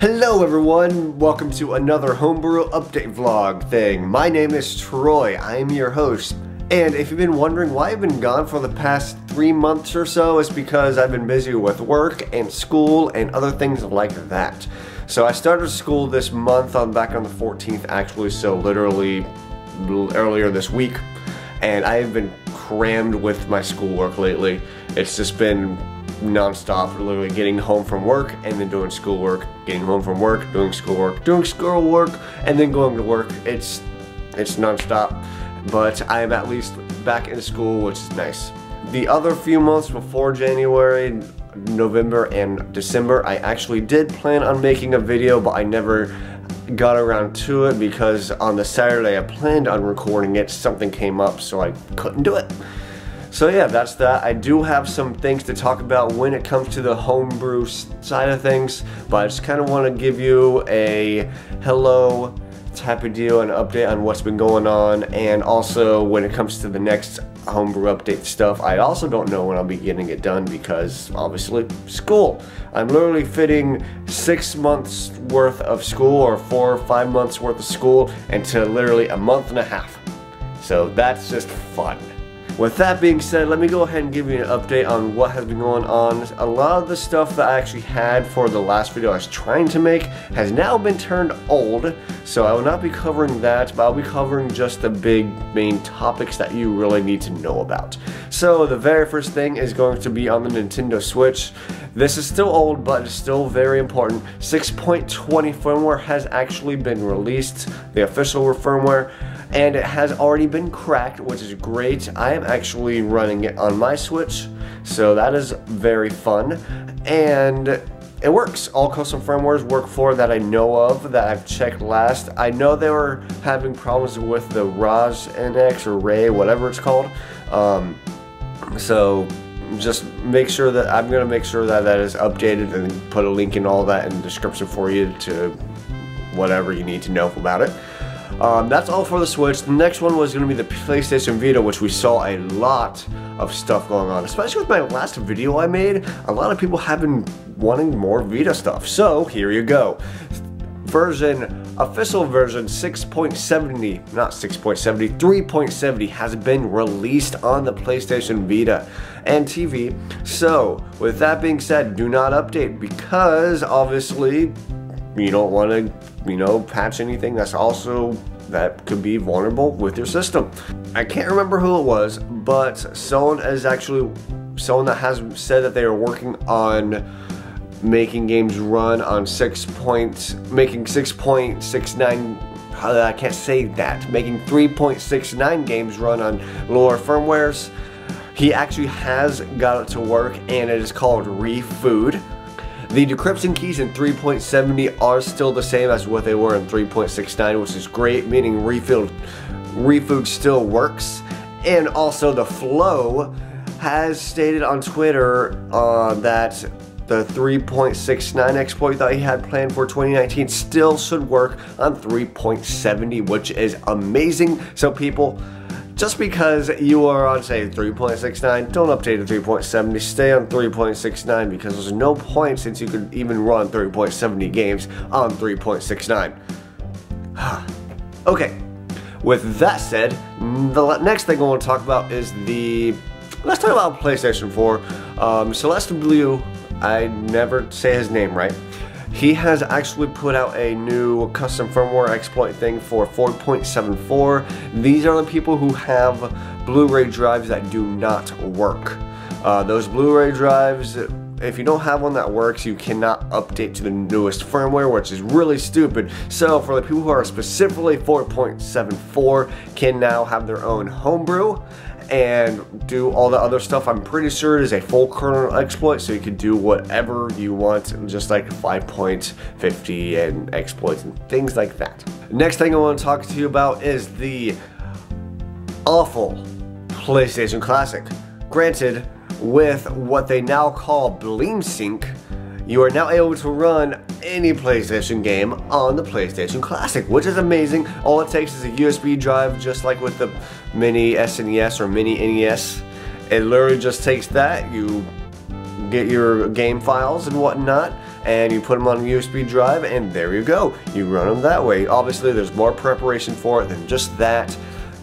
Hello everyone, welcome to another homebrew update vlog thing. My name is Troy, I am your host. And if you've been wondering why I've been gone for the past three months or so, it's because I've been busy with work and school and other things like that. So I started school this month, I'm back on the 14th actually, so literally earlier this week. And I have been crammed with my schoolwork lately. It's just been nonstop, literally getting home from work and then doing schoolwork, getting home from work, doing schoolwork, doing schoolwork, and then going to work. It's it's nonstop, but I am at least back in school, which is nice. The other few months before January, November, and December, I actually did plan on making a video, but I never got around to it because on the Saturday I planned on recording it, something came up, so I couldn't do it. So yeah, that's that. I do have some things to talk about when it comes to the homebrew side of things, but I just kind of want to give you a hello type of deal, an update on what's been going on, and also when it comes to the next homebrew update stuff, I also don't know when I'll be getting it done because obviously school. I'm literally fitting six months worth of school or four or five months worth of school into literally a month and a half. So that's just fun. With that being said, let me go ahead and give you an update on what has been going on. A lot of the stuff that I actually had for the last video I was trying to make has now been turned old, so I will not be covering that, but I'll be covering just the big main topics that you really need to know about. So the very first thing is going to be on the Nintendo Switch. This is still old, but it's still very important. 6.20 firmware has actually been released, the official firmware and it has already been cracked which is great. I am actually running it on my Switch so that is very fun. And it works. All custom firmwares work for that I know of that I've checked last. I know they were having problems with the ROS NX or Ray whatever it's called. Um, so just make sure that I'm gonna make sure that that is updated and put a link in all that in the description for you to whatever you need to know about it um, that's all for the Switch. The next one was going to be the PlayStation Vita, which we saw a lot of stuff going on. Especially with my last video I made, a lot of people have been wanting more Vita stuff. So, here you go. Version, official version 6.70, not 6.70, 3.70 has been released on the PlayStation Vita and TV. So, with that being said, do not update because obviously you don't want to you know, patch anything that's also that could be vulnerable with your system. I can't remember who it was, but someone is actually someone that has said that they are working on making games run on six point making 6.69 I can't say that making 3.69 games run on lower firmwares he actually has got it to work and it is called reF00D the decryption keys in 3.70 are still the same as what they were in 3.69, which is great, meaning refill, reF00D still works. And also TheFloW has stated on Twitter uh, that the 3.69 exploit that he had planned for 2019 still should work on 3.70, which is amazing. So people, just because you are on, say, 3.69, don't update to 3.70, stay on 3.69 because there's no point since you could even run 3.70 games on 3.69. okay, with that said, the next thing I want to talk about is the... Let's talk about PlayStation 4. Um, CelesteBlue, I never say his name right. He has actually put out a new custom firmware exploit thing for 4.74. These are the people who have Blu-ray drives that do not work. Uh, those Blu-ray drives, if you don't have one that works, you cannot update to the newest firmware, which is really stupid. So for the people who are specifically 4.74 can now have their own homebrew and do all the other stuff. I'm pretty sure it is a full kernel exploit, so you can do whatever you want, just like 5.50 and exploits and things like that. Next thing I want to talk to you about is the awful PlayStation Classic. Granted, with what they now call BleemSync, you are now able to run any PlayStation game on the PlayStation Classic, which is amazing. All it takes is a USB drive, just like with the mini SNES or mini NES. It literally just takes that, you get your game files and whatnot, and you put them on a USB drive and there you go. You run them that way. Obviously there's more preparation for it than just that,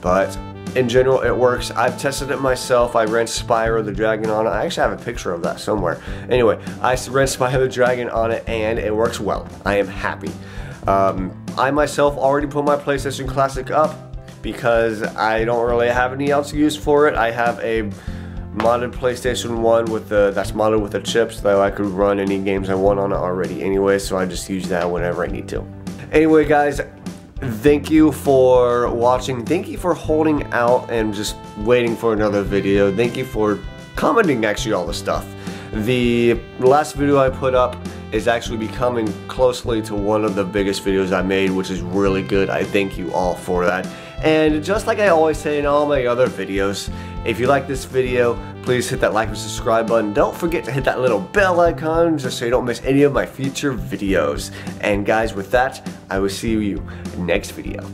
but in general it works. I've tested it myself. I ran Spyro the Dragon on it. I actually have a picture of that somewhere. Anyway, I ran Spyro the Dragon on it and it works well. I am happy. Um, I myself already put my PlayStation Classic up because I don't really have any else use for it. I have a modded PlayStation 1 with the that's modded with the chips so I could run any games I want on it already anyway so I just use that whenever I need to. Anyway guys, thank you for watching. Thank you for holding out and just waiting for another video. Thank you for commenting actually all the stuff. The last video I put up is actually becoming closely to one of the biggest videos I made, which is really good. I thank you all for that. And just like I always say in all my other videos, if you like this video, please hit that like and subscribe button. Don't forget to hit that little bell icon just so you don't miss any of my future videos. And guys, with that, I will see you next video.